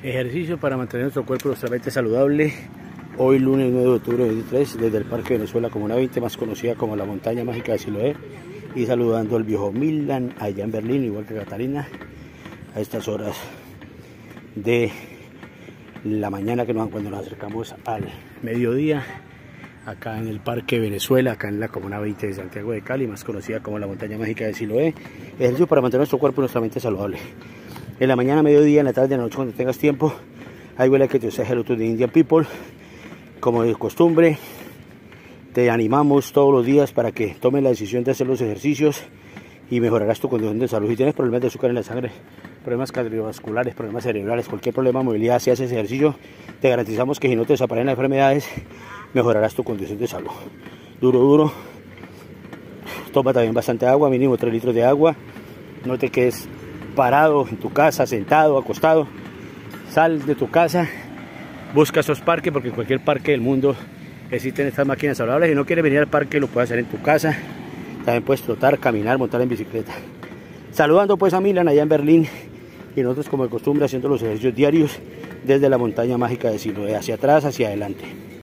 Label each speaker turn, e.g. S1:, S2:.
S1: Ejercicio para mantener nuestro cuerpo nuestra mente saludable. Hoy lunes 9 de octubre de 2023 desde el Parque Venezuela Comuna 20, más conocida como la Montaña Mágica de Siloé. Y saludando al viejo Milan allá en Berlín, igual que Catalina, a estas horas de la mañana que nos, cuando nos acercamos al mediodía acá en el Parque Venezuela, acá en la Comuna 20 de Santiago de Cali, más conocida como la Montaña Mágica de Siloé. Ejercicio para mantener nuestro cuerpo y nuestra mente saludable en la mañana, mediodía, en la tarde, en la noche, cuando tengas tiempo. Ahí huele que te sea el otro de Indian People. Como de costumbre, te animamos todos los días para que tomes la decisión de hacer los ejercicios y mejorarás tu condición de salud. Si tienes problemas de azúcar en la sangre, problemas cardiovasculares, problemas cerebrales, cualquier problema de movilidad, si haces ejercicio, te garantizamos que si no te desaparecen las enfermedades, mejorarás tu condición de salud. Duro, duro. Toma también bastante agua, mínimo 3 litros de agua. No te quedes parado en tu casa, sentado, acostado. Sal de tu casa, busca esos parques, porque en cualquier parque del mundo existen estas máquinas saludables. Si no quieres venir al parque, lo puedes hacer en tu casa. También puedes trotar, caminar, montar en bicicleta. Saludando pues a Milan allá en Berlín y nosotros como de costumbre haciendo los ejercicios diarios desde la montaña mágica de Siloé, hacia atrás, hacia adelante.